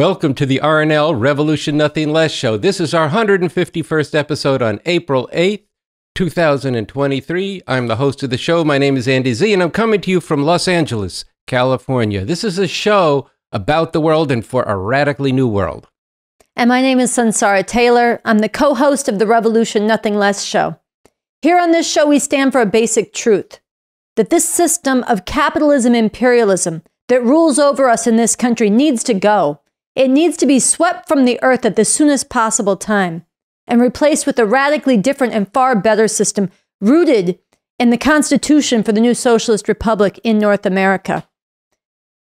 Welcome to the RNL Revolution Nothing Less show. This is our 151st episode on April 8th, 2023. I'm the host of the show. My name is Andy Zee, and I'm coming to you from Los Angeles, California. This is a show about the world and for a radically new world. And my name is Sunsara Taylor. I'm the co host of the Revolution Nothing Less show. Here on this show, we stand for a basic truth that this system of capitalism imperialism that rules over us in this country needs to go. It needs to be swept from the earth at the soonest possible time and replaced with a radically different and far better system rooted in the Constitution for the new Socialist Republic in North America.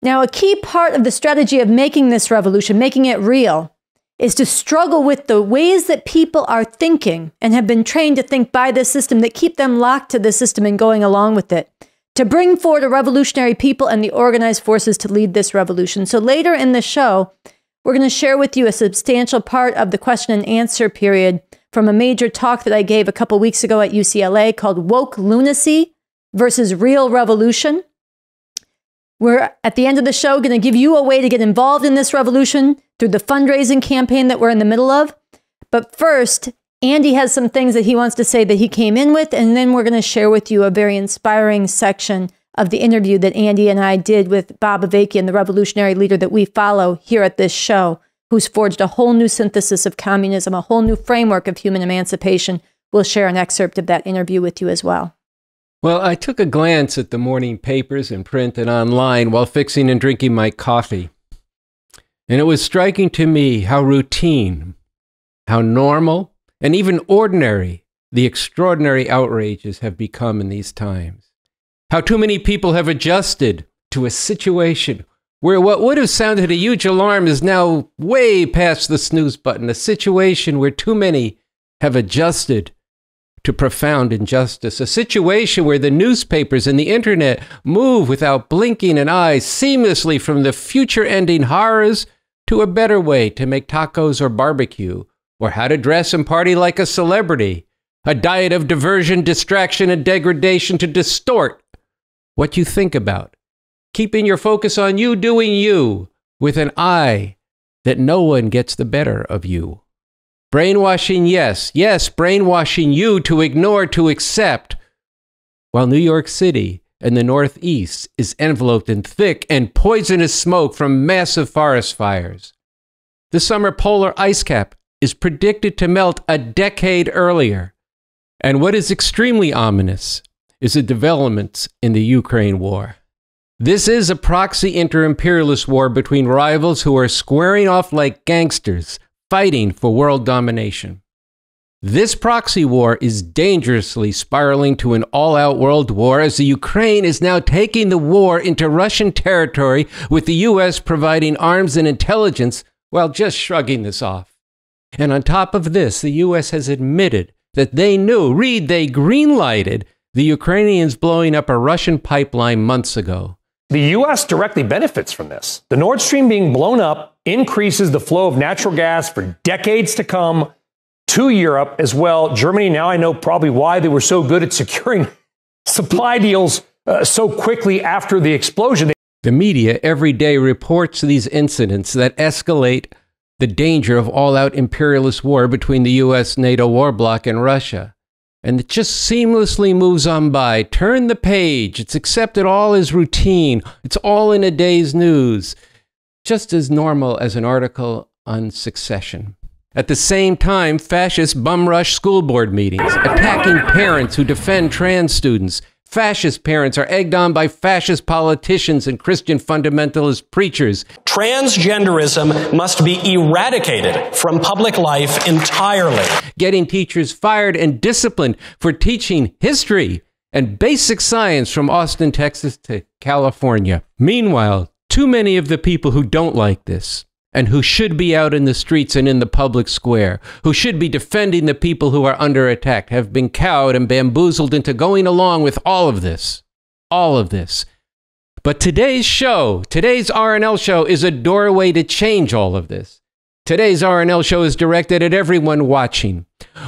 Now, a key part of the strategy of making this revolution, making it real, is to struggle with the ways that people are thinking and have been trained to think by this system that keep them locked to the system and going along with it. To bring forward a revolutionary people and the organized forces to lead this revolution. So later in the show, we're going to share with you a substantial part of the question and answer period from a major talk that I gave a couple weeks ago at UCLA called Woke Lunacy versus Real Revolution. We're at the end of the show going to give you a way to get involved in this revolution through the fundraising campaign that we're in the middle of. But first, Andy has some things that he wants to say that he came in with, and then we're going to share with you a very inspiring section of the interview that Andy and I did with Bob Avakian, the revolutionary leader that we follow here at this show, who's forged a whole new synthesis of communism, a whole new framework of human emancipation. We'll share an excerpt of that interview with you as well. Well, I took a glance at the morning papers in print and online while fixing and drinking my coffee. And it was striking to me how routine, how normal, and even ordinary the extraordinary outrages have become in these times. How too many people have adjusted to a situation where what would have sounded a huge alarm is now way past the snooze button, a situation where too many have adjusted to profound injustice, a situation where the newspapers and the internet move without blinking an eye seamlessly from the future ending horrors to a better way to make tacos or barbecue, or how to dress and party like a celebrity, a diet of diversion, distraction, and degradation to distort what you think about, keeping your focus on you doing you with an eye that no one gets the better of you. Brainwashing, yes, yes, brainwashing you to ignore, to accept, while New York City and the Northeast is enveloped in thick and poisonous smoke from massive forest fires. The summer polar ice cap is predicted to melt a decade earlier. And what is extremely ominous is the developments in the Ukraine war. This is a proxy inter imperialist war between rivals who are squaring off like gangsters fighting for world domination. This proxy war is dangerously spiraling to an all out world war as the Ukraine is now taking the war into Russian territory, with the US providing arms and intelligence while just shrugging this off. And on top of this, the US has admitted that they knew, read, they greenlighted the Ukrainians blowing up a Russian pipeline months ago. The U.S. directly benefits from this. The Nord Stream being blown up increases the flow of natural gas for decades to come to Europe as well. Germany, now I know probably why they were so good at securing supply deals uh, so quickly after the explosion. The media every day reports these incidents that escalate the danger of all out imperialist war between the US NATO war bloc and Russia and it just seamlessly moves on by. Turn the page. It's accepted all as routine. It's all in a day's news, just as normal as an article on succession. At the same time, fascists bum rush school board meetings, attacking parents who defend trans students, Fascist parents are egged on by fascist politicians and Christian fundamentalist preachers. Transgenderism must be eradicated from public life entirely. Getting teachers fired and disciplined for teaching history and basic science from Austin, Texas to California. Meanwhile, too many of the people who don't like this and who should be out in the streets and in the public square, who should be defending the people who are under attack, have been cowed and bamboozled into going along with all of this. All of this. But today's show, today's RNL show, is a doorway to change all of this. Today's RNL show is directed at everyone watching.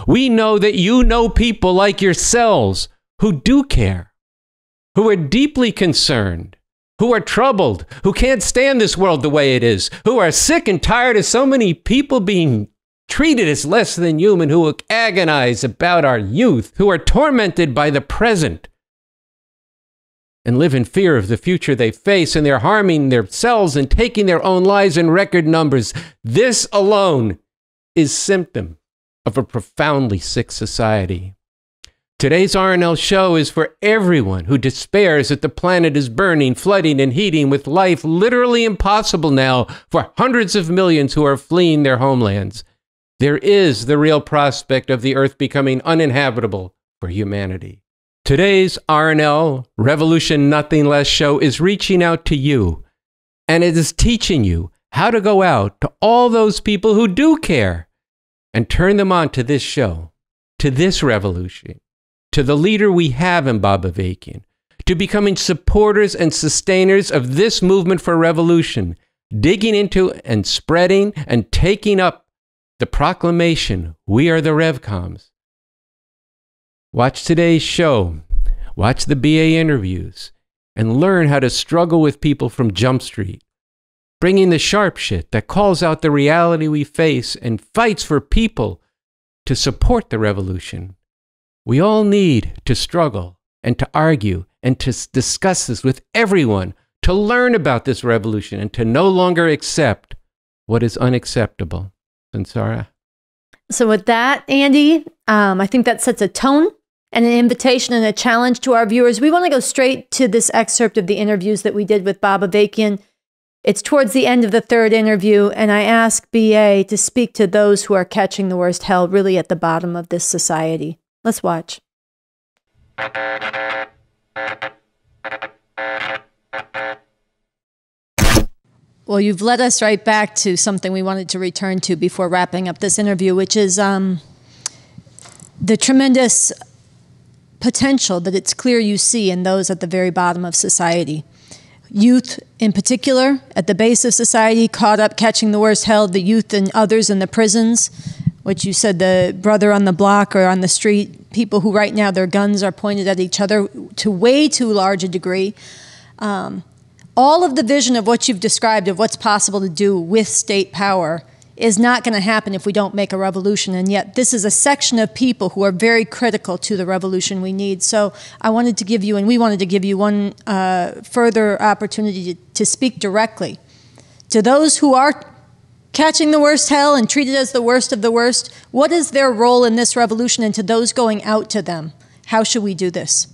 We know that you know people like yourselves who do care, who are deeply concerned who are troubled, who can't stand this world the way it is, who are sick and tired of so many people being treated as less than human, who agonize about our youth, who are tormented by the present and live in fear of the future they face, and they're harming themselves and taking their own lives in record numbers. This alone is symptom of a profoundly sick society. Today's RNL show is for everyone who despairs that the planet is burning, flooding, and heating with life literally impossible now for hundreds of millions who are fleeing their homelands. There is the real prospect of the earth becoming uninhabitable for humanity. Today's RNL Revolution Nothing Less show is reaching out to you, and it is teaching you how to go out to all those people who do care and turn them on to this show, to this revolution, to the leader we have in Bob Avakian, to becoming supporters and sustainers of this movement for revolution, digging into and spreading and taking up the proclamation, We are the Revcoms. Watch today's show, watch the BA interviews, and learn how to struggle with people from Jump Street bringing the sharp shit that calls out the reality we face and fights for people to support the revolution. We all need to struggle and to argue and to discuss this with everyone, to learn about this revolution and to no longer accept what is unacceptable. Sunsara? So, with that, Andy, um, I think that sets a tone and an invitation and a challenge to our viewers. We want to go straight to this excerpt of the interviews that we did with Bob Avakian it's towards the end of the third interview, and I ask BA to speak to those who are catching the worst hell really at the bottom of this society. Let's watch. Well, you've led us right back to something we wanted to return to before wrapping up this interview, which is um, the tremendous potential that it's clear you see in those at the very bottom of society youth in particular at the base of society caught up catching the worst hell the youth and others in the prisons which you said the brother on the block or on the street people who right now their guns are pointed at each other to way too large a degree um, all of the vision of what you've described of what's possible to do with state power is not going to happen if we don't make a revolution. And yet, this is a section of people who are very critical to the revolution we need. So, I wanted to give you, and we wanted to give you one uh, further opportunity to, to speak directly to those who are catching the worst hell and treated as the worst of the worst. What is their role in this revolution? And to those going out to them, how should we do this?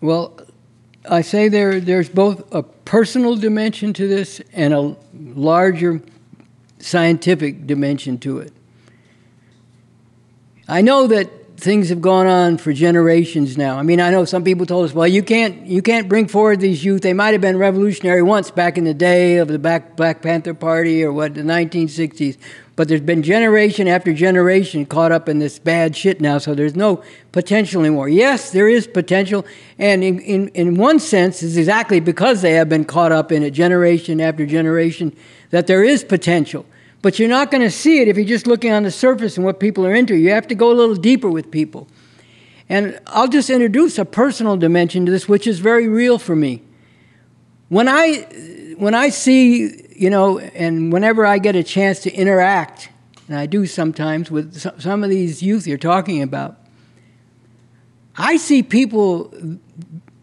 Well, I say there, there's both a personal dimension to this and a larger scientific dimension to it. I know that things have gone on for generations now. I mean, I know some people told us, well, you can't, you can't bring forward these youth. They might have been revolutionary once back in the day of the Black, Black Panther Party or what, the 1960s. But there's been generation after generation caught up in this bad shit now, so there's no potential anymore. Yes, there is potential, and in, in, in one sense, it's exactly because they have been caught up in it generation after generation that there is potential. But you're not going to see it if you're just looking on the surface and what people are into. You have to go a little deeper with people. And I'll just introduce a personal dimension to this, which is very real for me. When I, when I see, you know, and whenever I get a chance to interact, and I do sometimes with some of these youth you're talking about, I see people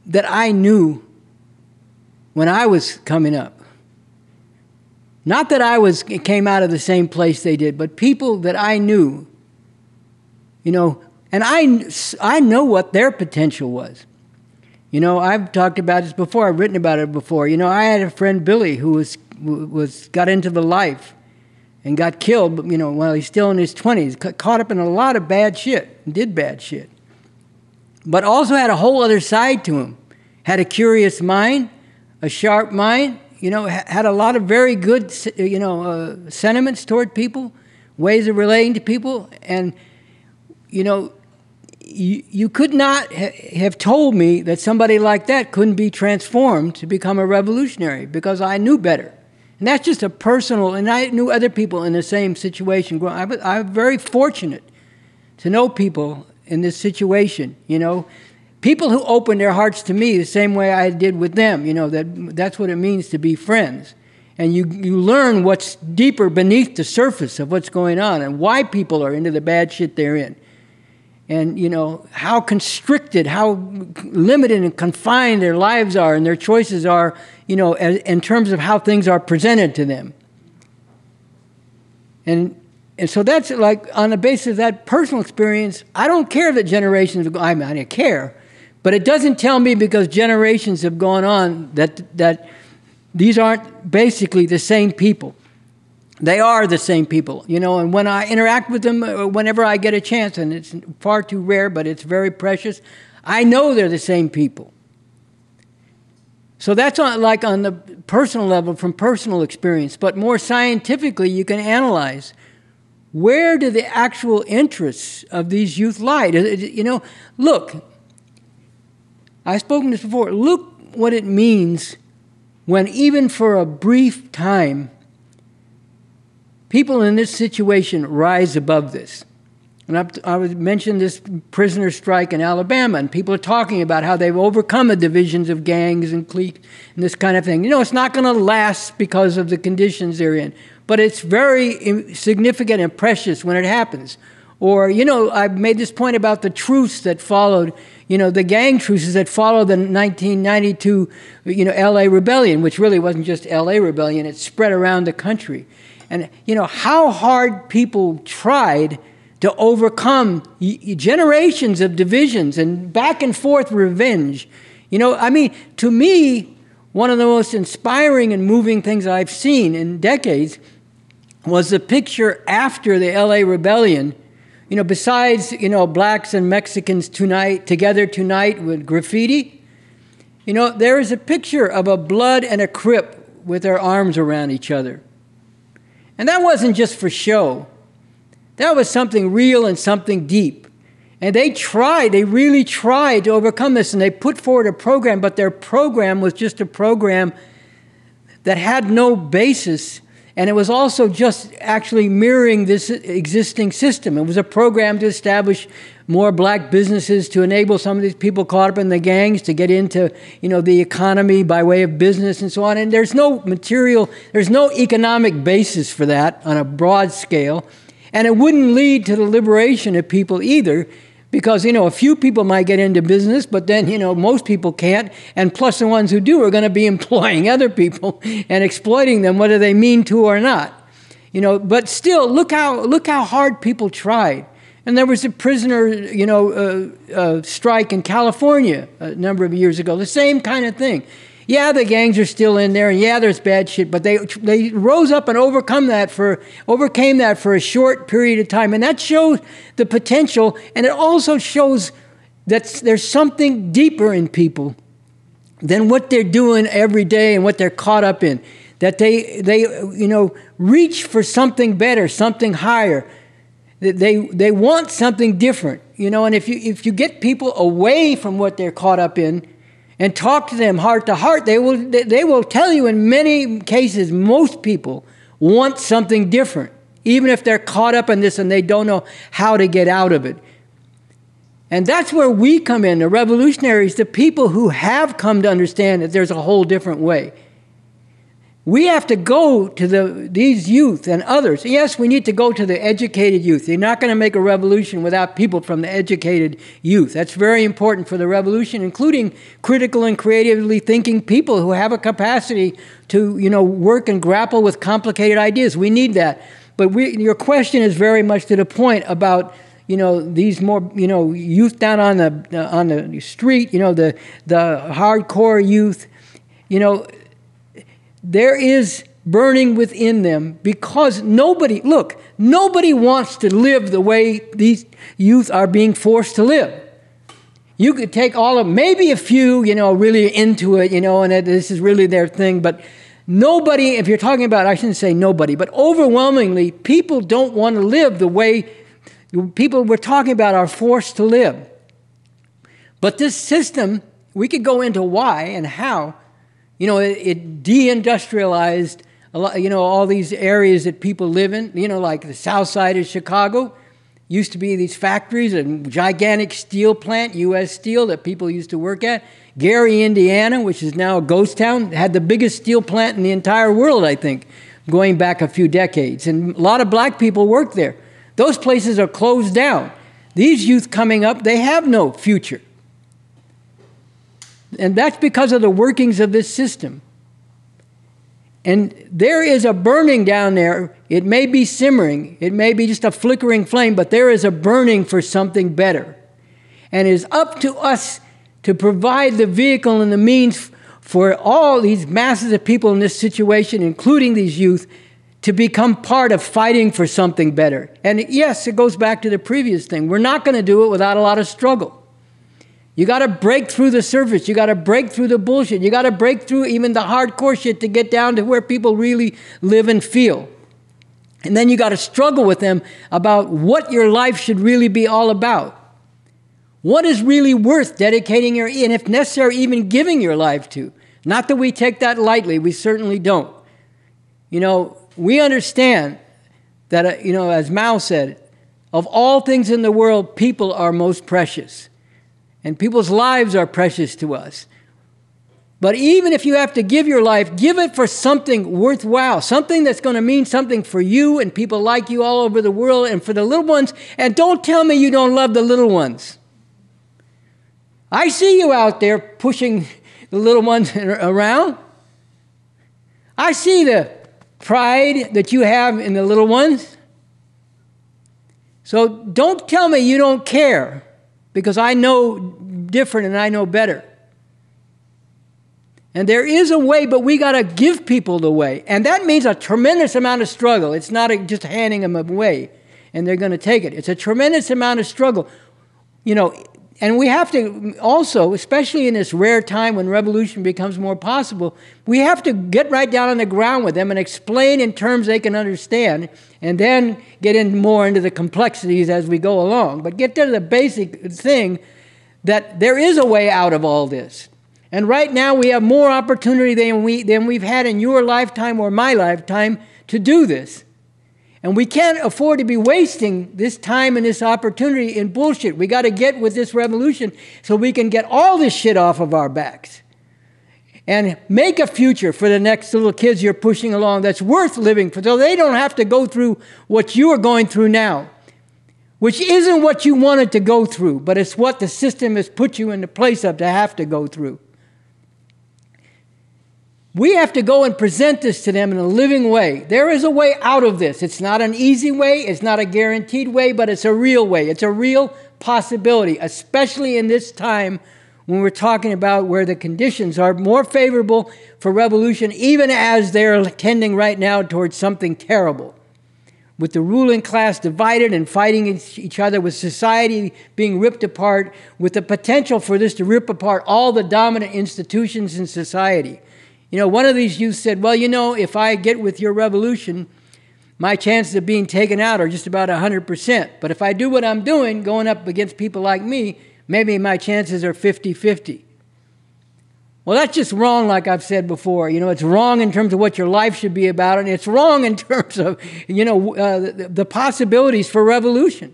that I knew when I was coming up. Not that I was came out of the same place they did, but people that I knew. You know, and I I know what their potential was. You know, I've talked about this before. I've written about it before. You know, I had a friend Billy who was was got into the life and got killed. You know, while he's still in his twenties, caught up in a lot of bad shit, did bad shit, but also had a whole other side to him. Had a curious mind, a sharp mind, you know, had a lot of very good, you know, uh, sentiments toward people, ways of relating to people, and you know, you, you could not ha have told me that somebody like that couldn't be transformed to become a revolutionary because I knew better. And that's just a personal, and I knew other people in the same situation. I, I'm very fortunate to know people in this situation, you know, people who open their hearts to me the same way I did with them. You know that that's what it means to be friends, and you you learn what's deeper beneath the surface of what's going on and why people are into the bad shit they're in, and you know how constricted, how limited and confined their lives are and their choices are. You know, in terms of how things are presented to them. And and so that's like on the basis of that personal experience, I don't care that generations I mean, I care, but it doesn't tell me because generations have gone on that that these aren't basically the same people. They are the same people, you know, and when I interact with them, uh, whenever I get a chance, and it's far too rare, but it's very precious, I know they're the same people. So that's on, like on the personal level from personal experience, but more scientifically, you can analyze where do the actual interests of these youth lie? You know, look, I've spoken this before. Look what it means when, even for a brief time, people in this situation rise above this. And I, I mentioned this prisoner strike in Alabama, and people are talking about how they've overcome the divisions of gangs and cliques and this kind of thing. You know, it's not going to last because of the conditions they're in but it's very significant and precious when it happens. Or, you know, I've made this point about the truce that followed, you know, the gang truces that followed the 1992, you know, LA rebellion, which really wasn't just LA rebellion, it spread around the country. And, you know, how hard people tried to overcome generations of divisions and back and forth revenge. You know, I mean, to me, one of the most inspiring and moving things I've seen in decades was the picture after the LA rebellion. You know, besides, you know, blacks and Mexicans tonight, together tonight with graffiti, you know, there is a picture of a blood and a crip with their arms around each other. And that wasn't just for show. That was something real and something deep. And they tried, they really tried to overcome this, and they put forward a program, but their program was just a program that had no basis and it was also just actually mirroring this existing system. It was a program to establish more black businesses to enable some of these people caught up in the gangs to get into, you know, the economy by way of business and so on. And there's no material, there's no economic basis for that on a broad scale. And it wouldn't lead to the liberation of people either because you know a few people might get into business but then you know most people can't and plus the ones who do are going to be employing other people and exploiting them whether they mean to or not. You know but still look how look how hard people tried. And there was a prisoner you know uh, uh, strike in california a number of years ago the same kind of thing yeah, the gangs are still in there, and yeah, there's bad shit, but they they rose up and overcome that for overcame that for a short period of time, and that shows the potential, and it also shows that there's something deeper in people than what they're doing every day and what they're caught up in. That they they you know reach for something better, something higher. They they want something different, you know. And if you if you get people away from what they're caught up in and talk to them heart to heart, they will, they will tell you in many cases, most people want something different, even if they're caught up in this and they don't know how to get out of it. And that's where we come in, the revolutionaries, the people who have come to understand that there's a whole different way. We have to go to the, these youth and others. Yes, we need to go to the educated youth. You're not going to make a revolution without people from the educated youth. That's very important for the revolution, including critical and creatively thinking people who have a capacity to, you know, work and grapple with complicated ideas. We need that. But we, your question is very much to the point about you know these more you know youth down on the on the street you know the the hardcore youth you know there is burning within them because nobody, look, nobody wants to live the way these youth are being forced to live. You could take all of, maybe a few, you know, really into it, you know, and this is really their thing, but nobody, if you're talking about, I shouldn't say nobody, but overwhelmingly, people don't want to live the way people we're talking about are forced to live. But this system, we could go into why and how, you know, it, it deindustrialized a lot, you know, all these areas that people live in, you know, like the south side of Chicago. used to be these factories, a gigantic steel plant, U.S. Steel, that people used to work at. Gary, Indiana, which is now a ghost town, had the biggest steel plant in the entire world, I think, going back a few decades. And a lot of black people worked there. Those places are closed down. These youth coming up, they have no future. And that's because of the workings of this system. And there is a burning down there. It may be simmering, it may be just a flickering flame, but there is a burning for something better. And it is up to us to provide the vehicle and the means for all these masses of people in this situation, including these youth, to become part of fighting for something better. And yes, it goes back to the previous thing. We're not going to do it without a lot of struggle. You got to break through the surface. You got to break through the bullshit. You got to break through even the hardcore shit to get down to where people really live and feel. And then you got to struggle with them about what your life should really be all about. What is really worth dedicating your, and if necessary, even giving your life to? Not that we take that lightly, we certainly don't. You know, we understand that, uh, you know, as Mao said, of all things in the world, people are most precious. And people's lives are precious to us. But even if you have to give your life, give it for something worthwhile, something that's going to mean something for you and people like you all over the world and for the little ones. And don't tell me you don't love the little ones. I see you out there pushing the little ones around. I see the pride that you have in the little ones. So don't tell me you don't care because I know different and I know better. And there is a way, but we got to give people the way. And that means a tremendous amount of struggle. It's not a, just handing them away and they're going to take it. It's a tremendous amount of struggle. You know, and we have to also, especially in this rare time when revolution becomes more possible, we have to get right down on the ground with them and explain in terms they can understand, and then get in more into the complexities as we go along. But get to the basic thing that there is a way out of all this. And right now we have more opportunity than, we, than we've had in your lifetime or my lifetime to do this. And we can't afford to be wasting this time and this opportunity in bullshit. We got to get with this revolution so we can get all this shit off of our backs and make a future for the next little kids you're pushing along that's worth living for so they don't have to go through what you are going through now, which isn't what you wanted to go through, but it's what the system has put you in the place of to have to go through. We have to go and present this to them in a living way. There is a way out of this. It's not an easy way, it's not a guaranteed way, but it's a real way. It's a real possibility, especially in this time when we're talking about where the conditions are more favorable for revolution, even as they're tending right now towards something terrible. With the ruling class divided and fighting each other, with society being ripped apart, with the potential for this to rip apart all the dominant institutions in society. You know, one of these youth said, Well, you know, if I get with your revolution, my chances of being taken out are just about 100%. But if I do what I'm doing, going up against people like me, maybe my chances are 50 50. Well, that's just wrong, like I've said before. You know, it's wrong in terms of what your life should be about, and it's wrong in terms of, you know, uh, the, the possibilities for revolution.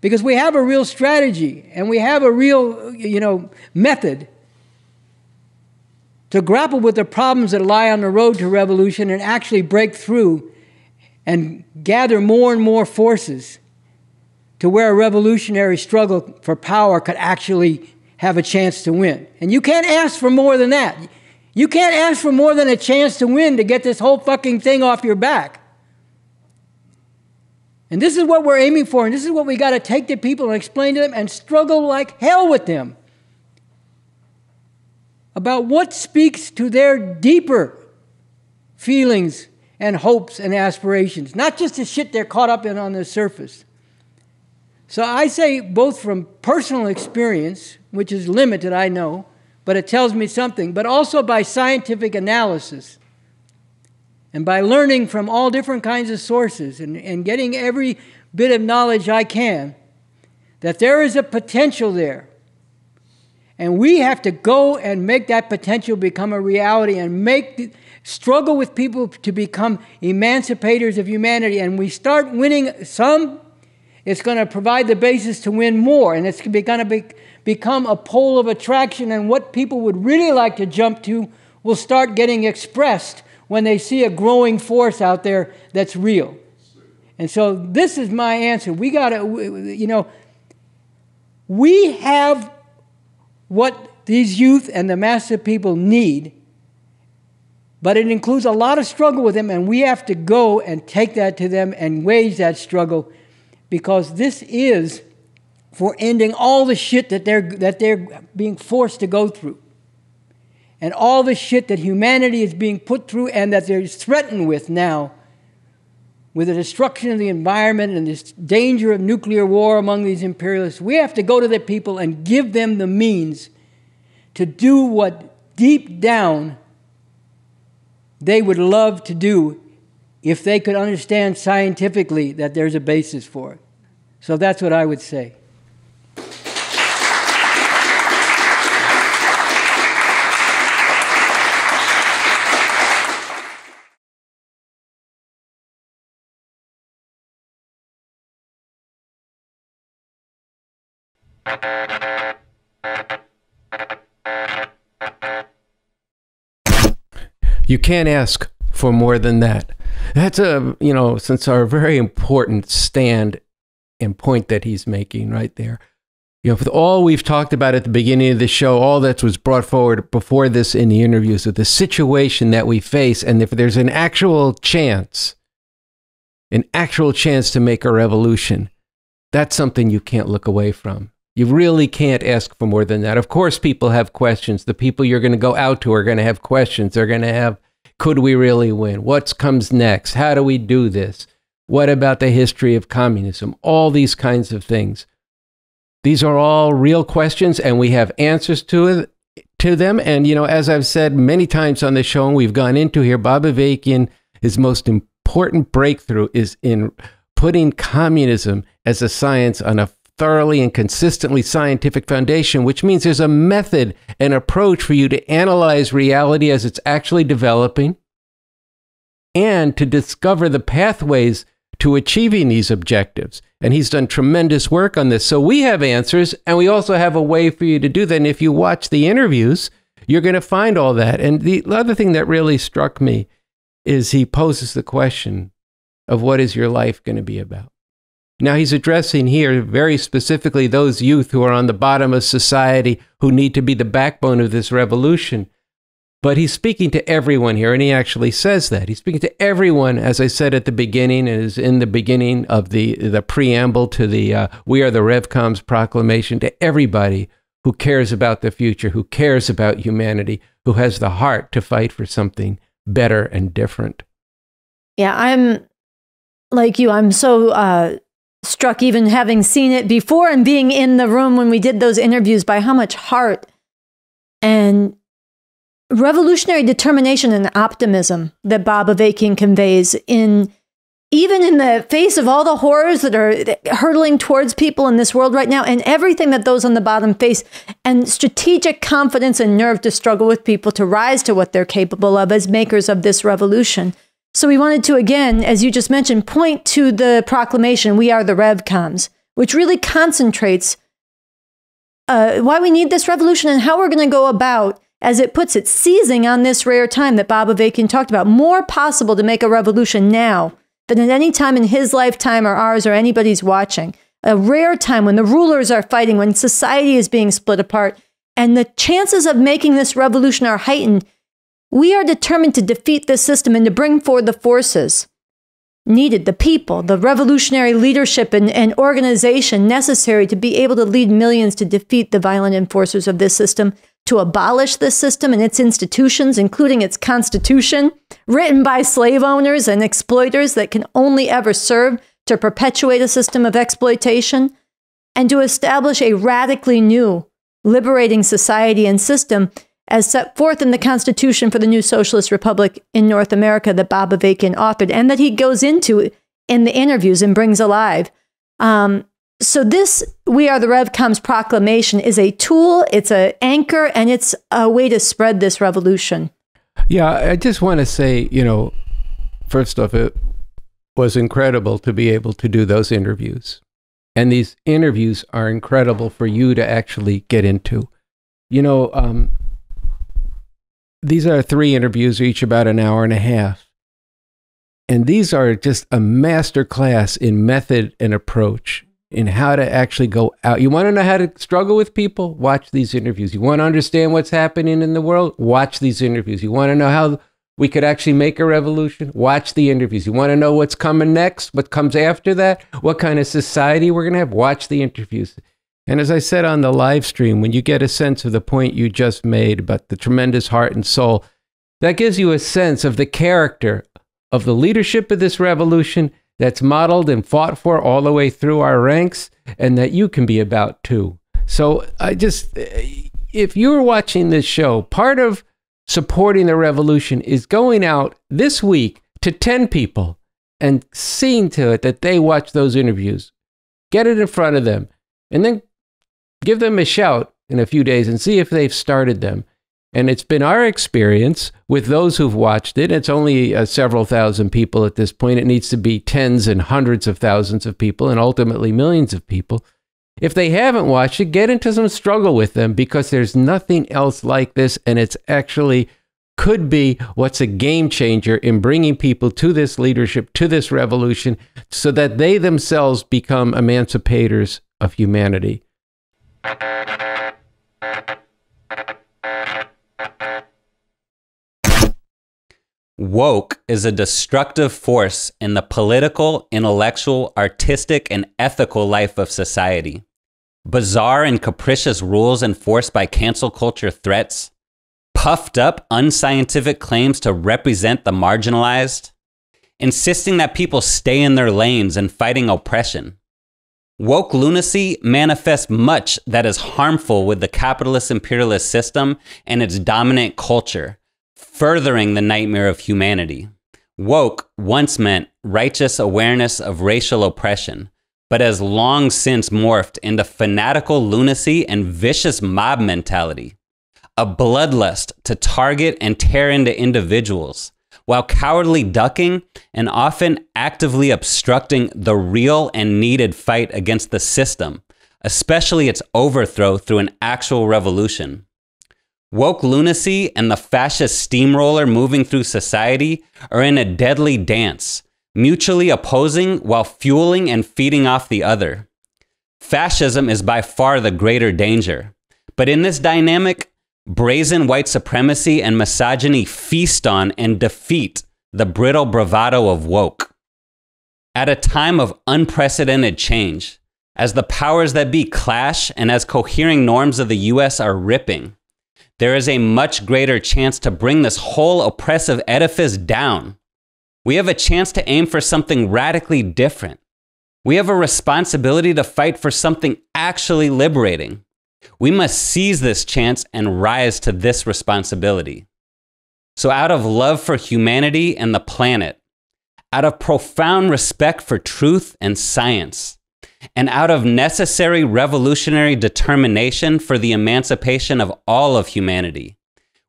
Because we have a real strategy and we have a real, you know, method to grapple with the problems that lie on the road to revolution and actually break through and gather more and more forces to where a revolutionary struggle for power could actually have a chance to win. And you can't ask for more than that. You can't ask for more than a chance to win to get this whole fucking thing off your back. And this is what we're aiming for, and this is what we got to take to people and explain to them and struggle like hell with them about what speaks to their deeper feelings and hopes and aspirations, not just the shit they're caught up in on the surface. So I say, both from personal experience, which is limited, I know, but it tells me something, but also by scientific analysis and by learning from all different kinds of sources and, and getting every bit of knowledge I can, that there is a potential there and we have to go and make that potential become a reality and make the, struggle with people to become emancipators of humanity. And we start winning some, It's going to provide the basis to win more, and it's going to be, become a pole of attraction, and what people would really like to jump to will start getting expressed when they see a growing force out there that's real. And so this is my answer. We got to, you know, we have what these youth and the mass of people need, but it includes a lot of struggle with them, and we have to go and take that to them and wage that struggle because this is for ending all the shit that they're, that they're being forced to go through. And all the shit that humanity is being put through and that they're threatened with now with the destruction of the environment and this danger of nuclear war among these imperialists, we have to go to the people and give them the means to do what deep down they would love to do if they could understand scientifically that there's a basis for it. So that's what I would say. You can't ask for more than that. That's a, you know, Sunsara very important stand and point that he's making right there. You know, with all we've talked about at the beginning of the show, all that was brought forward before this in the interviews of the situation that we face, and if there's an actual chance, an actual chance to make a revolution, that's something you can't look away from. You really can't ask for more than that. Of course, people have questions. The people you're going to go out to are going to have questions. They're going to have, could we really win? What comes next? How do we do this? What about the history of communism? All these kinds of things. These are all real questions, and we have answers to it, to them. And you know, as I've said many times on the show, and we've gone into here, Bob Avakian, his most important breakthrough is in putting communism as a science on a thoroughly and consistently scientific foundation, which means there's a method and approach for you to analyze reality as it's actually developing and to discover the pathways to achieving these objectives. And he's done tremendous work on this. So we have answers, and we also have a way for you to do that. And if you watch the interviews, you're going to find all that. And the other thing that really struck me is he poses the question of what is your life going to be about? Now, he's addressing here very specifically those youth who are on the bottom of society who need to be the backbone of this revolution. But he's speaking to everyone here, and he actually says that. He's speaking to everyone, as I said at the beginning, and is in the beginning of the, the preamble to the uh, We Are the RevCom's proclamation, to everybody who cares about the future, who cares about humanity, who has the heart to fight for something better and different. Yeah, I'm like you. I'm so uh, struck even having seen it before and being in the room when we did those interviews by how much heart and revolutionary determination and optimism that Bob Avakian conveys in even in the face of all the horrors that are hurtling towards people in this world right now and everything that those on the bottom face and strategic confidence and nerve to struggle with people to rise to what they're capable of as makers of this revolution so we wanted to, again, as you just mentioned, point to the proclamation, We Are the RevComs, which really concentrates uh, why we need this revolution and how we're going to go about, as it puts it, seizing on this rare time that Bob Avakian talked about. More possible to make a revolution now than at any time in his lifetime or ours or anybody's watching. A rare time when the rulers are fighting, when society is being split apart, and the chances of making this revolution are heightened we are determined to defeat this system and to bring forward the forces needed, the people, the revolutionary leadership and, and organization necessary to be able to lead millions to defeat the violent enforcers of this system, to abolish this system and its institutions, including its constitution, written by slave owners and exploiters that can only ever serve to perpetuate a system of exploitation, and to establish a radically new, liberating society and system as set forth in the Constitution for the new Socialist Republic in North America that Bob Avakian authored and that he goes into in the interviews and brings alive. Um, so this We Are the RevComs proclamation is a tool, it's an anchor, and it's a way to spread this revolution. Yeah, I just want to say, you know, first off, it was incredible to be able to do those interviews. And these interviews are incredible for you to actually get into. You know, um, these are three interviews, each about an hour and a half. And these are just a master class in method and approach in how to actually go out. You want to know how to struggle with people? Watch these interviews. You want to understand what's happening in the world? Watch these interviews. You want to know how we could actually make a revolution? Watch the interviews. You want to know what's coming next? What comes after that? What kind of society we're going to have? Watch the interviews. And as I said on the live stream, when you get a sense of the point you just made about the tremendous heart and soul, that gives you a sense of the character of the leadership of this revolution that's modeled and fought for all the way through our ranks and that you can be about too. So I just, if you're watching this show, part of supporting the revolution is going out this week to 10 people and seeing to it that they watch those interviews. Get it in front of them and then give them a shout in a few days and see if they've started them. And it's been our experience with those who've watched it. It's only uh, several thousand people at this point. It needs to be tens and hundreds of thousands of people and ultimately millions of people. If they haven't watched it, get into some struggle with them because there's nothing else like this. And it's actually could be what's a game changer in bringing people to this leadership, to this revolution, so that they themselves become emancipators of humanity. Woke is a destructive force in the political, intellectual, artistic, and ethical life of society. Bizarre and capricious rules enforced by cancel culture threats, puffed up, unscientific claims to represent the marginalized, insisting that people stay in their lanes and fighting oppression. Woke lunacy manifests much that is harmful with the capitalist imperialist system and its dominant culture furthering the nightmare of humanity. Woke once meant righteous awareness of racial oppression, but has long since morphed into fanatical lunacy and vicious mob mentality. A bloodlust to target and tear into individuals, while cowardly ducking and often actively obstructing the real and needed fight against the system, especially its overthrow through an actual revolution. Woke lunacy and the fascist steamroller moving through society are in a deadly dance, mutually opposing while fueling and feeding off the other. Fascism is by far the greater danger. But in this dynamic, brazen white supremacy and misogyny feast on and defeat the brittle bravado of woke. At a time of unprecedented change, as the powers that be clash and as cohering norms of the US are ripping, there is a much greater chance to bring this whole oppressive edifice down. We have a chance to aim for something radically different. We have a responsibility to fight for something actually liberating. We must seize this chance and rise to this responsibility. So, out of love for humanity and the planet, out of profound respect for truth and science, and out of necessary revolutionary determination for the emancipation of all of humanity,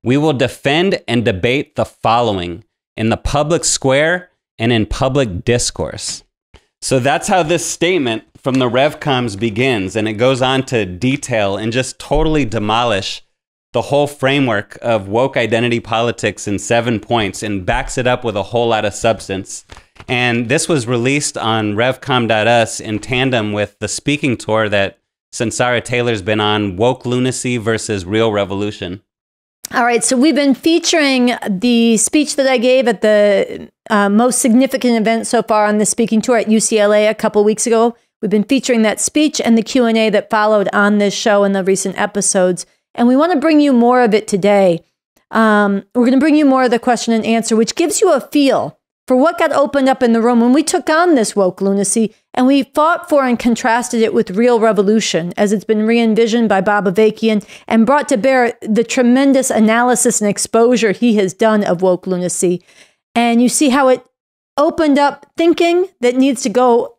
we will defend and debate the following in the public square and in public discourse. So that's how this statement from the RevComs begins, and it goes on to detail and just totally demolish the whole framework of woke identity politics in seven points and backs it up with a whole lot of substance. And this was released on revcom.us in tandem with the speaking tour that Sunsara Taylor's been on Woke Lunacy versus Real Revolution. All right, so we've been featuring the speech that I gave at the uh, most significant event so far on the speaking tour at UCLA a couple weeks ago. We've been featuring that speech and the Q&A that followed on this show in the recent episodes, and we want to bring you more of it today. Um, we're going to bring you more of the question and answer, which gives you a feel for what got opened up in the room when we took on this woke lunacy and we fought for and contrasted it with real revolution as it's been re envisioned by Bob Avakian and brought to bear the tremendous analysis and exposure he has done of woke lunacy. And you see how it opened up thinking that needs to go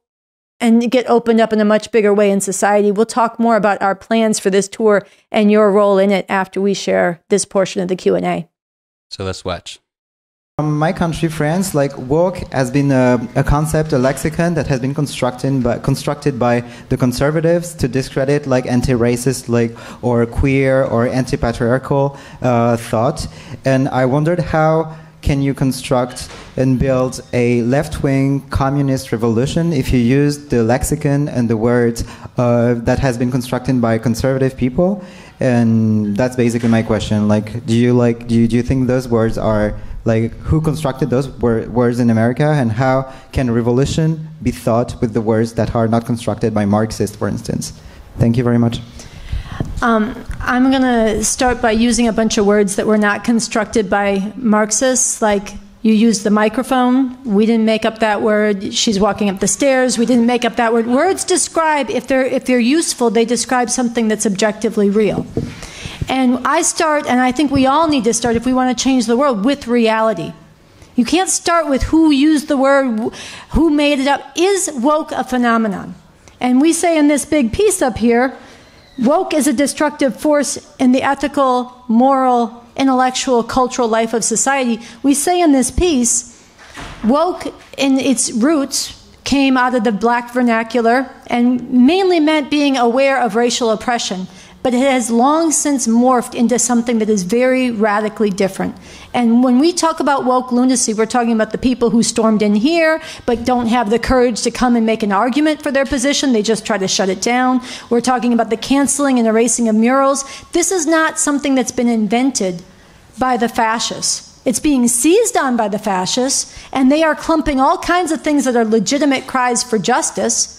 and get opened up in a much bigger way in society. We'll talk more about our plans for this tour and your role in it after we share this portion of the Q&A. So let's watch. From my country, France, like woke has been a, a, concept, a lexicon that has been constructed by, constructed by the conservatives to discredit like anti-racist, like or queer or anti-patriarchal uh, thought. And I wondered how can you construct and build a left-wing communist revolution if you use the lexicon and the words uh, that has been constructed by conservative people? And that's basically my question. Like, do you like do you, do you think those words are like who constructed those wor words in America, and how can revolution be thought with the words that are not constructed by Marxists, for instance? Thank you very much. Um, I'm going to start by using a bunch of words that were not constructed by Marxists, like you used the microphone. We didn't make up that word. She's walking up the stairs. We didn't make up that word. Words describe, if they're, if they're useful, they describe something that's objectively real. And I start, and I think we all need to start if we want to change the world, with reality. You can't start with who used the word, who made it up. Is woke a phenomenon? And we say in this big piece up here, woke is a destructive force in the ethical, moral, intellectual, cultural life of society. We say in this piece, woke in its roots came out of the black vernacular and mainly meant being aware of racial oppression but it has long since morphed into something that is very radically different. And when we talk about woke lunacy, we're talking about the people who stormed in here but don't have the courage to come and make an argument for their position. They just try to shut it down. We're talking about the canceling and erasing of murals. This is not something that's been invented by the fascists. It's being seized on by the fascists, and they are clumping all kinds of things that are legitimate cries for justice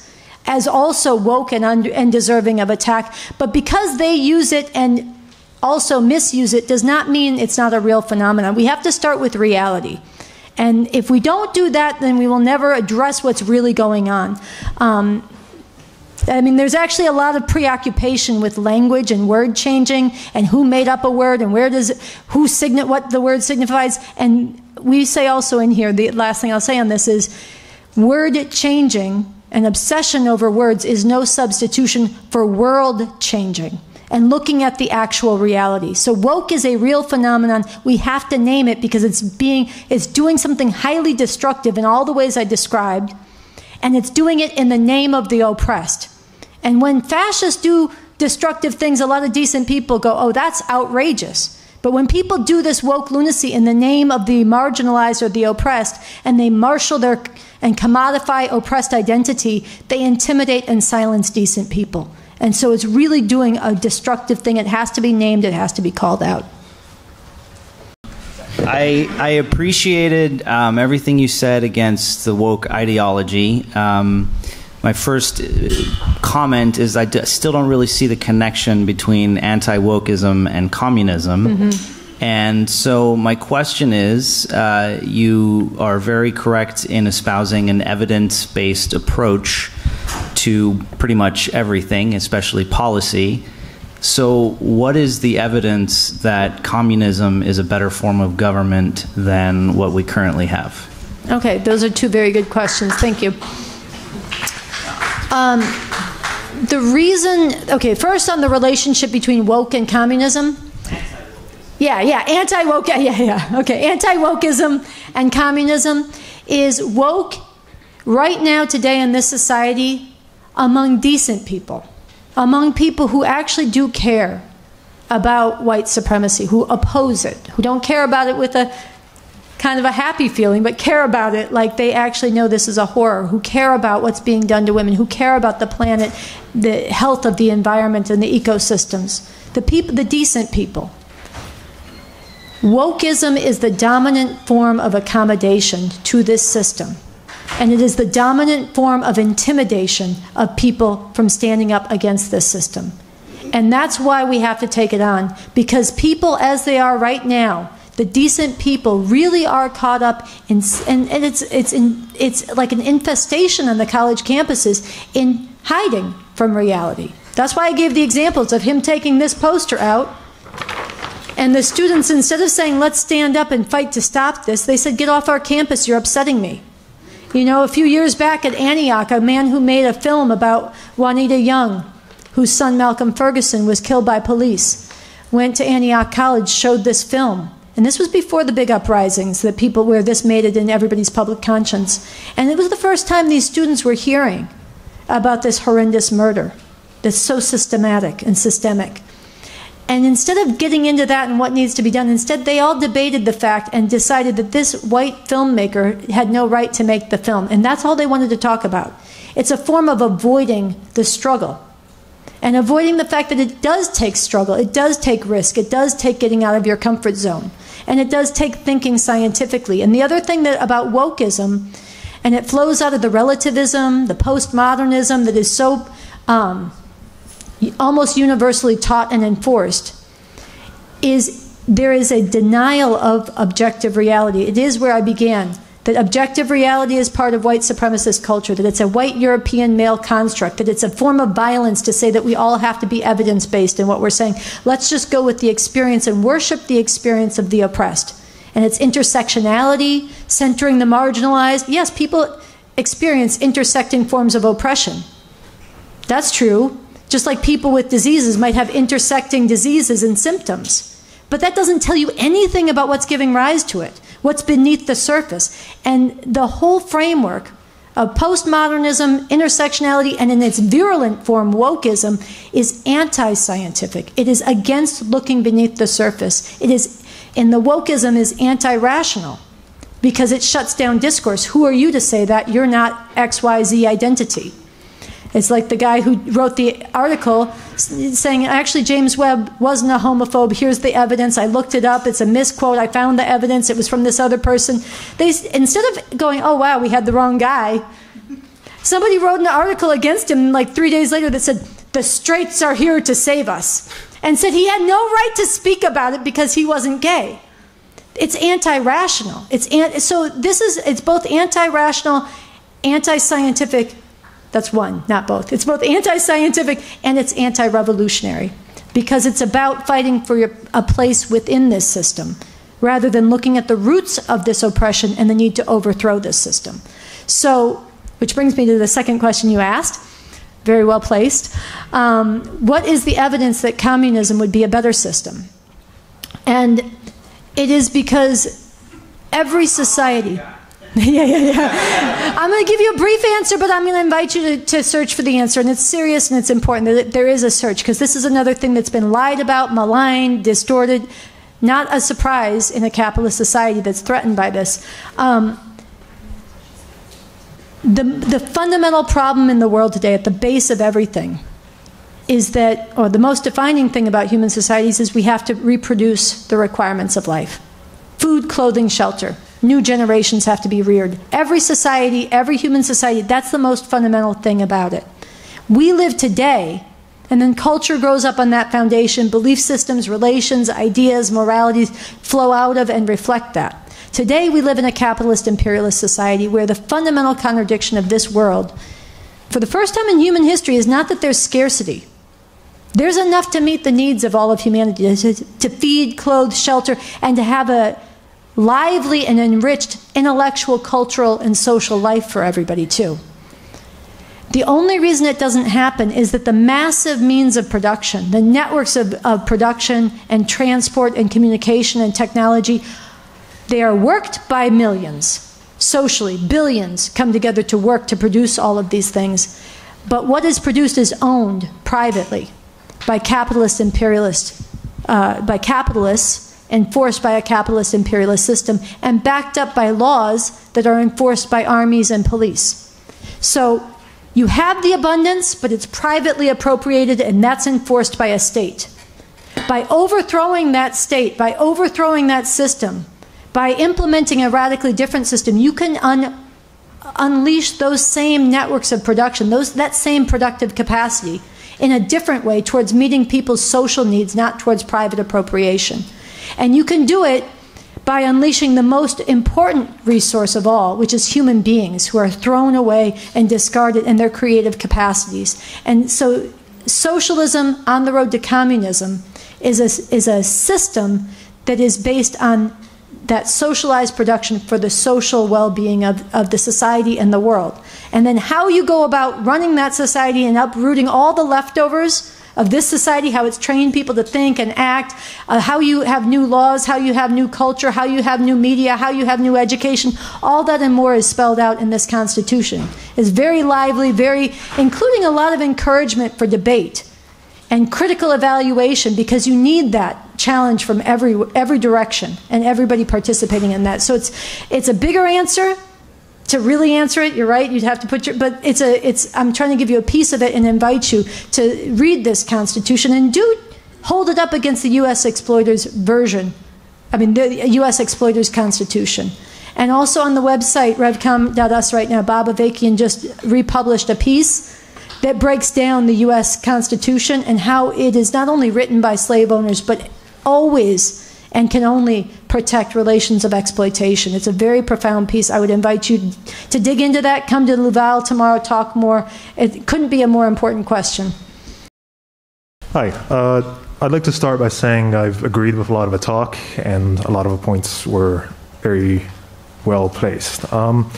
as also woke and, und- and deserving of attack. But because they use it and also misuse it does not mean it's not a real phenomenon. We have to start with reality. And if we don't do that, then we will never address what's really going on. Um, I mean, there's actually a lot of preoccupation with language and word changing and who made up a word and where does it, who sign what the word signifies. And we say also in here, the last thing I'll say on this is word changing an obsession over words is no substitution for world changing and looking at the actual reality. So woke is a real phenomenon. We have to name it because it's being it's doing something highly destructive in all the ways I described and it's doing it in the name of the oppressed. And when fascists do destructive things, a lot of decent people go, "Oh, that's outrageous." But when people do this woke lunacy in the name of the marginalized or the oppressed, and they marshal their and commodify oppressed identity, they intimidate and silence decent people. And so it's really doing a destructive thing. It has to be named, it has to be called out. I, I appreciated um, everything you said against the woke ideology. Um, my first uh, comment is I d- still don't really see the connection between anti wokeism and communism. Mm-hmm. And so, my question is uh, you are very correct in espousing an evidence based approach to pretty much everything, especially policy. So, what is the evidence that communism is a better form of government than what we currently have? Okay, those are two very good questions. Thank you. Um, the reason, okay, first on the relationship between woke and communism. Yeah, yeah, anti woke, yeah, yeah, yeah. Okay, anti wokeism and communism is woke right now, today in this society, among decent people, among people who actually do care about white supremacy, who oppose it, who don't care about it with a kind of a happy feeling, but care about it like they actually know this is a horror, who care about what's being done to women, who care about the planet, the health of the environment and the ecosystems, the people, the decent people. Wokeism is the dominant form of accommodation to this system. And it is the dominant form of intimidation of people from standing up against this system. And that's why we have to take it on. Because people, as they are right now, the decent people really are caught up in, and, and it's, it's, in, it's like an infestation on the college campuses in hiding from reality. That's why I gave the examples of him taking this poster out and the students, instead of saying, let's stand up and fight to stop this, they said, get off our campus, you're upsetting me. You know, a few years back at Antioch, a man who made a film about Juanita Young, whose son Malcolm Ferguson was killed by police, went to Antioch College, showed this film, And this was before the big uprisings that people, where this made it in everybody's public conscience. And it was the first time these students were hearing about this horrendous murder that's so systematic and systemic. And instead of getting into that and what needs to be done, instead they all debated the fact and decided that this white filmmaker had no right to make the film. And that's all they wanted to talk about. It's a form of avoiding the struggle and avoiding the fact that it does take struggle, it does take risk, it does take getting out of your comfort zone, and it does take thinking scientifically. And the other thing that about wokeism, and it flows out of the relativism, the postmodernism that is so um, almost universally taught and enforced, is there is a denial of objective reality. It is where I began that objective reality is part of white supremacist culture, that it's a white European male construct, that it's a form of violence to say that we all have to be evidence based in what we're saying. Let's just go with the experience and worship the experience of the oppressed. And it's intersectionality, centering the marginalized. Yes, people experience intersecting forms of oppression. That's true. Just like people with diseases might have intersecting diseases and symptoms. But that doesn't tell you anything about what's giving rise to it what's beneath the surface. And the whole framework of postmodernism, intersectionality, and in its virulent form, wokeism, is anti scientific. It is against looking beneath the surface. It is, and the wokeism is anti rational because it shuts down discourse. Who are you to say that? You're not XYZ identity. It's like the guy who wrote the article saying, actually, James Webb wasn't a homophobe. Here's the evidence. I looked it up. It's a misquote. I found the evidence. It was from this other person. They, instead of going, oh, wow, we had the wrong guy, somebody wrote an article against him like three days later that said, the straights are here to save us. And said he had no right to speak about it because he wasn't gay. It's anti-rational. It's an, so this is it's both anti-rational, anti-scientific, that's one, not both. It's both anti scientific and it's anti revolutionary because it's about fighting for a place within this system rather than looking at the roots of this oppression and the need to overthrow this system. So, which brings me to the second question you asked. Very well placed. Um, what is the evidence that communism would be a better system? And it is because every society yeah, yeah, yeah. I'm going to give you a brief answer, but I'm going to invite you to, to search for the answer. And it's serious and it's important that there is a search because this is another thing that's been lied about, maligned, distorted. Not a surprise in a capitalist society that's threatened by this. Um, the, the fundamental problem in the world today, at the base of everything, is that, or the most defining thing about human societies is we have to reproduce the requirements of life food, clothing, shelter new generations have to be reared. Every society, every human society, that's the most fundamental thing about it. We live today, and then culture grows up on that foundation. Belief systems, relations, ideas, moralities flow out of and reflect that. Today, we live in a capitalist imperialist society where the fundamental contradiction of this world, for the first time in human history, is not that there's scarcity. There's enough to meet the needs of all of humanity to, to feed, clothe, shelter, and to have a, lively and enriched intellectual, cultural, and social life for everybody, too. The only reason it doesn't happen is that the massive means of production, the networks of, of, production and transport and communication and technology, they are worked by millions. Socially, billions come together to work to produce all of these things. But what is produced is owned privately by capitalist imperialist, uh, by capitalists enforced by a capitalist imperialist system and backed up by laws that are enforced by armies and police. So you have the abundance, but it's privately appropriated and that's enforced by a state. By overthrowing that state, by overthrowing that system, by implementing a radically different system, you can un unleash those same networks of production, those, that same productive capacity in a different way towards meeting people's social needs, not towards private appropriation. And you can do it by unleashing the most important resource of all, which is human beings who are thrown away and discarded in their creative capacities. And so, socialism on the road to communism is a, is a system that is based on that socialized production for the social well being of, of the society and the world. And then, how you go about running that society and uprooting all the leftovers of this society, how it's trained people to think and act, uh, how you have new laws, how you have new culture, how you have new media, how you have new education. All that and more is spelled out in this Constitution. It's very lively, very, including a lot of encouragement for debate and critical evaluation because you need that challenge from every every direction and everybody participating in that. So it's it's a bigger answer to really answer it. You're right. You'd have to put your but it's a it's I'm trying to give you a piece of it and invite you to read this constitution and do hold it up against the US exploiters version. I mean the US exploiters constitution. And also on the website revcom.us right now Bob Avakian just republished a piece that breaks down the U.S. Constitution and how it is not only written by slave owners, but always and can only protect relations of exploitation. It's a very profound piece. I would invite you to dig into that. Come to Laval tomorrow, talk more. It couldn't be a more important question. Hi. Uh, I'd like to start by saying I've agreed with a lot of the talk, and a lot of the points were very well placed. Um,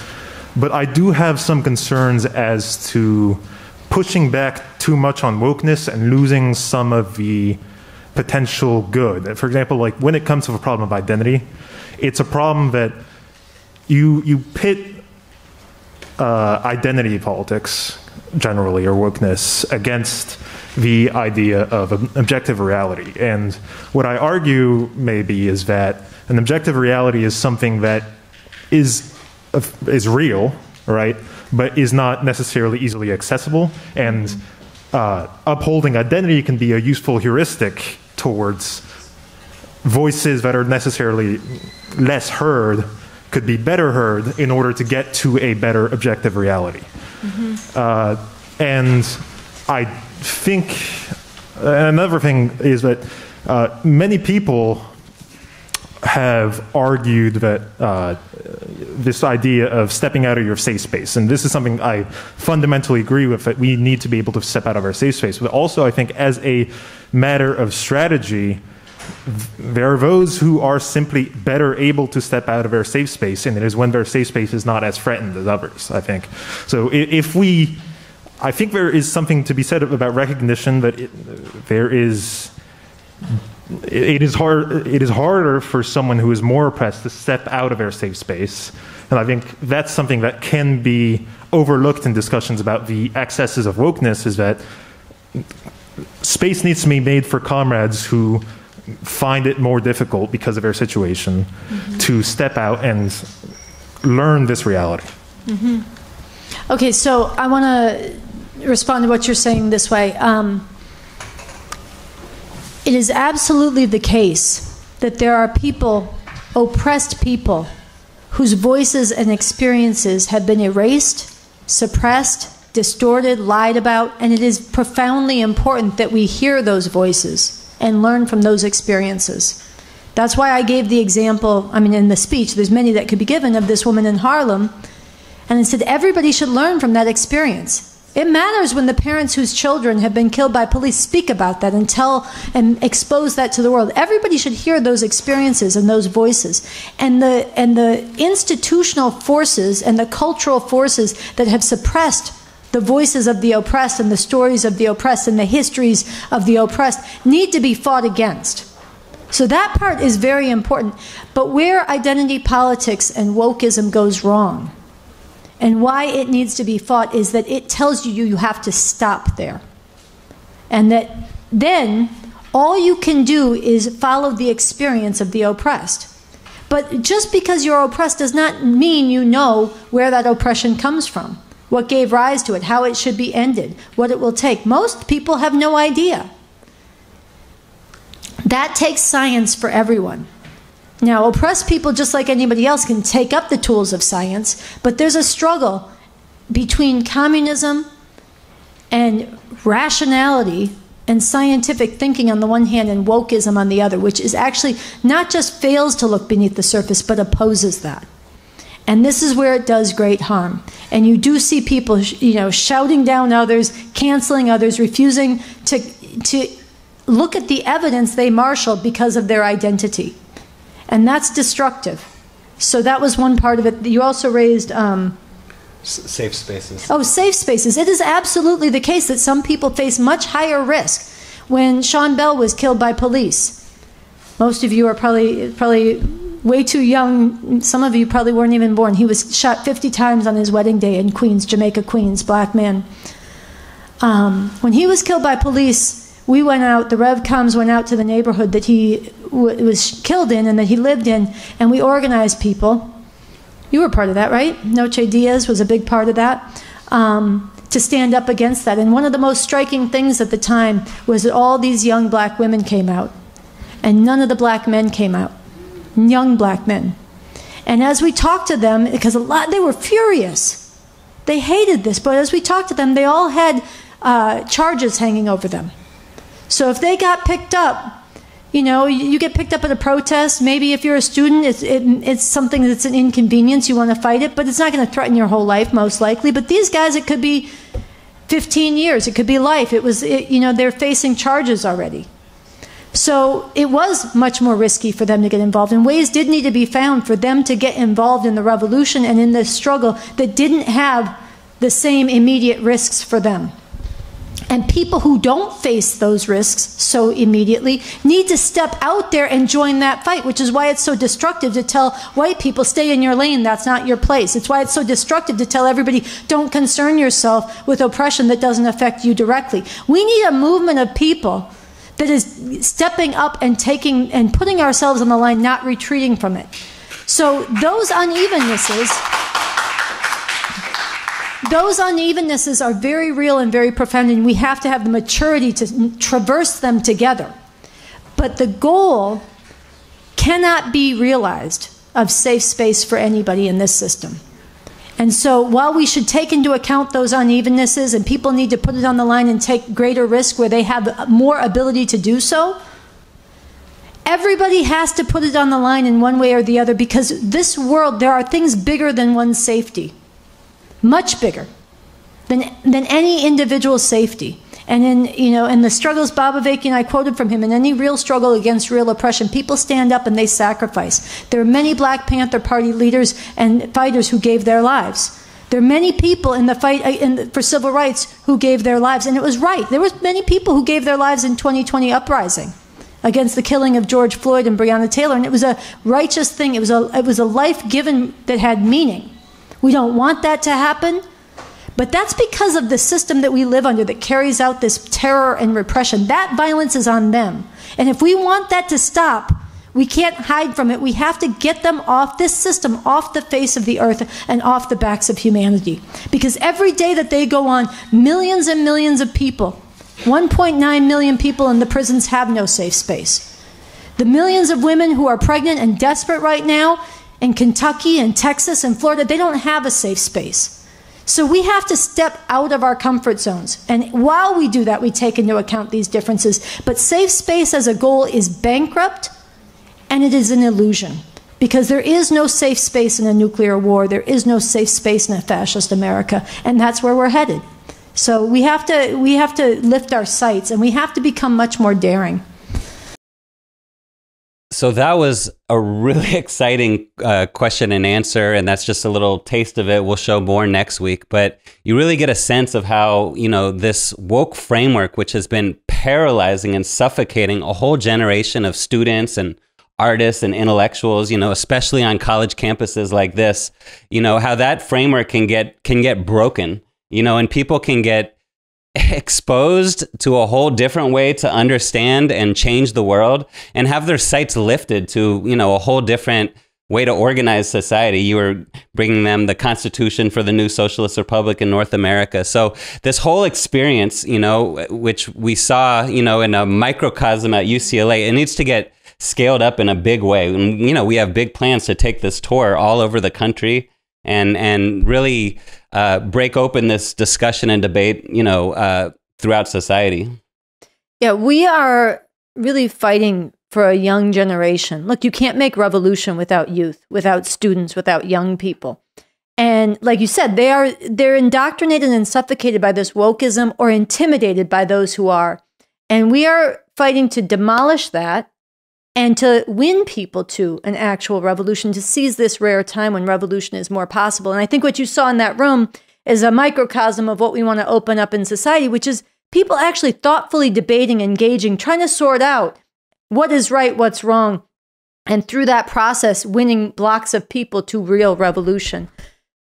but I do have some concerns as to pushing back too much on wokeness and losing some of the potential good. For example, like when it comes to a problem of identity, it's a problem that you you pit uh, identity politics generally or wokeness against the idea of objective reality. And what I argue maybe is that an objective reality is something that is is real, right? but is not necessarily easily accessible. And uh, upholding identity can be a useful heuristic towards voices that are necessarily less heard could be better heard in order to get to a better objective reality. Mm-hmm. Uh, and I think another thing is that uh, many people have argued that uh, this idea of stepping out of your safe space, and this is something I fundamentally agree with that we need to be able to step out of our safe space. But also, I think as a matter of strategy, there are those who are simply better able to step out of their safe space, and it is when their safe space is not as threatened as others. I think so. If we, I think there is something to be said about recognition that it, there is it is hard it is harder for someone who is more oppressed to step out of their safe space and i think that's something that can be overlooked in discussions about the excesses of wokeness is that space needs to be made for comrades who find it more difficult because of their situation mm-hmm. to step out and learn this reality mm-hmm. okay so i want to respond to what you're saying this way um, it is absolutely the case that there are people, oppressed people, whose voices and experiences have been erased, suppressed, distorted, lied about, and it is profoundly important that we hear those voices and learn from those experiences. That's why I gave the example, I mean, in the speech, there's many that could be given of this woman in Harlem, and it said everybody should learn from that experience. It matters when the parents whose children have been killed by police speak about that and tell and expose that to the world. Everybody should hear those experiences and those voices. And the and the institutional forces and the cultural forces that have suppressed the voices of the oppressed and the stories of the oppressed and the histories of the oppressed need to be fought against. So that part is very important. But where identity politics and wokeism goes wrong and why it needs to be fought is that it tells you you have to stop there. And that then all you can do is follow the experience of the oppressed. But just because you're oppressed does not mean you know where that oppression comes from, what gave rise to it, how it should be ended, what it will take. Most people have no idea. That takes science for everyone. Now, oppressed people, just like anybody else, can take up the tools of science, but there's a struggle between communism and rationality and scientific thinking on the one hand and wokeism on the other, which is actually not just fails to look beneath the surface, but opposes that. And this is where it does great harm. And you do see people, you know, shouting down others, canceling others, refusing to, to look at the evidence they marshaled because of their identity and that's destructive. So that was one part of it. You also raised. Um, safe spaces. Oh, safe spaces. It is absolutely the case that some people face much higher risk when Sean Bell was killed by police. Most of you are probably probably way too young. Some of you probably weren't even born. He was shot 50 times on his wedding day in Queens, Jamaica, Queens, black man. Um, when he was killed by police, we went out, the RevComs went out to the neighborhood that he was killed in and that he lived in, and we organized people. You were part of that, right? Noche Diaz was a big part of that. Um, to stand up against that. And one of the most striking things at the time was that all these young black women came out, and none of the black men came out. Young black men. And as we talked to them, because a lot, they were furious. They hated this, but as we talked to them, they all had uh, charges hanging over them. So if they got picked up, you know, you get picked up at a protest. Maybe if you're a student, it's, it, it's something that's an inconvenience. You want to fight it, but it's not going to threaten your whole life, most likely. But these guys, it could be 15 years. It could be life. It was, it, you know, they're facing charges already. So it was much more risky for them to get involved. And ways did need to be found for them to get involved in the revolution and in this struggle that didn't have the same immediate risks for them. And people who don't face those risks so immediately need to step out there and join that fight, which is why it's so destructive to tell white people, stay in your lane, that's not your place. It's why it's so destructive to tell everybody, don't concern yourself with oppression that doesn't affect you directly. We need a movement of people that is stepping up and taking and putting ourselves on the line, not retreating from it. So those unevennesses those unevennesses are very real and very profound, and we have to have the maturity to traverse them together. But the goal cannot be realized of safe space for anybody in this system. And so, while we should take into account those unevennesses and people need to put it on the line and take greater risk where they have more ability to do so, everybody has to put it on the line in one way or the other because this world, there are things bigger than one's safety much bigger than, than any individual safety. And in, you know, in the struggles Bob Avakian I quoted from him, in any real struggle against real oppression, people stand up and they sacrifice. There are many Black Panther Party leaders and fighters who gave their lives. There are many people in the fight uh, in the, for civil rights who gave their lives, and it was right. There was many people who gave their lives in 2020 uprising against the killing of George Floyd and Breonna Taylor, and it was a righteous thing. It was a, it was a life given that had meaning. We don't want that to happen. But that's because of the system that we live under that carries out this terror and repression. That violence is on them. And if we want that to stop, we can't hide from it. We have to get them off this system, off the face of the earth, and off the backs of humanity. Because every day that they go on, millions and millions of people, 1.9 million people in the prisons have no safe space. The millions of women who are pregnant and desperate right now, in Kentucky and Texas and Florida, they don't have a safe space. So we have to step out of our comfort zones. And while we do that, we take into account these differences. But safe space as a goal is bankrupt and it is an illusion. Because there is no safe space in a nuclear war, there is no safe space in a fascist America, and that's where we're headed. So we have to, we have to lift our sights and we have to become much more daring. So that was a really exciting uh, question and answer, and that's just a little taste of it. We'll show more next week, but you really get a sense of how you know this woke framework, which has been paralyzing and suffocating a whole generation of students and artists and intellectuals, you know, especially on college campuses like this, you know, how that framework can get can get broken, you know, and people can get exposed to a whole different way to understand and change the world and have their sights lifted to, you know, a whole different way to organize society. You were bringing them the Constitution for the new Socialist Republic in North America. So this whole experience, you know, which we saw, you know, in a microcosm at UCLA, it needs to get scaled up in a big way. And, you know, we have big plans to take this tour all over the country and and really uh, break open this discussion and debate, you know, uh, throughout society. Yeah, we are really fighting for a young generation. Look, you can't make revolution without youth, without students, without young people. And like you said, they are they're indoctrinated and suffocated by this wokeism or intimidated by those who are. And we are fighting to demolish that and to win people to an actual revolution, to seize this rare time when revolution is more possible. And I think what you saw in that room is a microcosm of what we want to open up in society, which is people actually thoughtfully debating, engaging, trying to sort out what is right, what's wrong, and through that process, winning blocks of people to real revolution.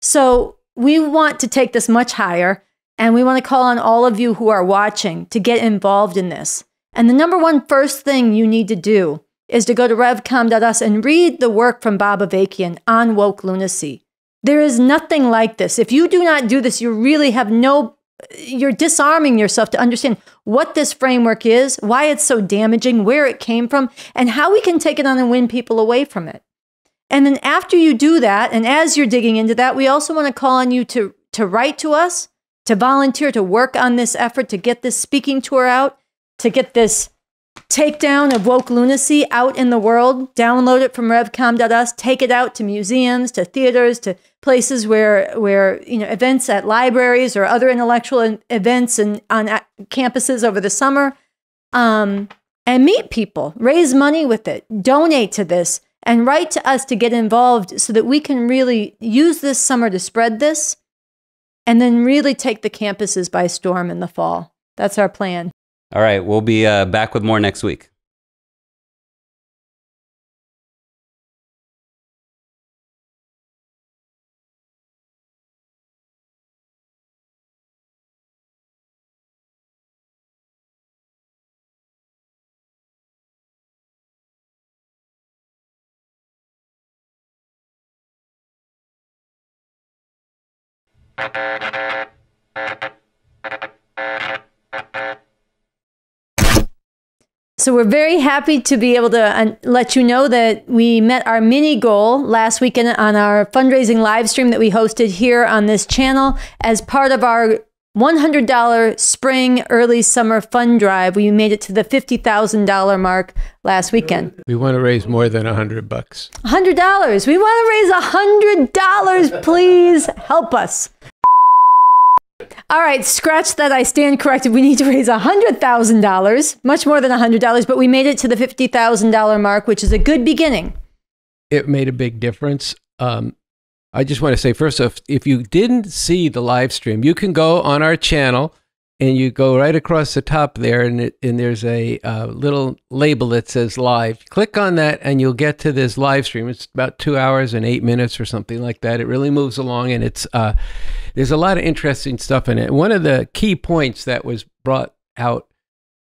So we want to take this much higher, and we want to call on all of you who are watching to get involved in this. And the number one first thing you need to do is to go to revcom.us and read the work from Bob Avakian on woke lunacy. There is nothing like this. If you do not do this, you really have no you're disarming yourself to understand what this framework is, why it's so damaging, where it came from, and how we can take it on and win people away from it. And then after you do that, and as you're digging into that, we also want to call on you to, to write to us, to volunteer, to work on this effort, to get this speaking tour out, to get this takedown of woke lunacy out in the world. Download it from revcom.us, take it out to museums, to theaters, to places where where you know events at libraries or other intellectual events and on campuses over the summer. Um, and meet people. Raise money with it. Donate to this. And write to us to get involved so that we can really use this summer to spread this and then really take the campuses by storm in the fall. That's our plan all right we'll be uh, back with more next week So we're very happy to be able to uh, let you know that we met our mini goal last weekend on our fundraising live stream that we hosted here on this channel as part of our $100 spring early summer fund drive. We made it to the $50,000 mark last weekend. We want to raise more than 100 bucks. $100. We want to raise $100. Please help us. All right, scratch that. I stand corrected. We need to raise $100,000, much more than $100, but we made it to the $50,000 mark, which is a good beginning. It made a big difference. Um, I just want to say, first off, if you didn't see the live stream, you can go on our channel and you go right across the top there, and, it, and there's a uh, little label that says live. Click on that, and you'll get to this live stream. It's about two hours and eight minutes or something like that. It really moves along, and it's uh, there's a lot of interesting stuff in it. One of the key points that was brought out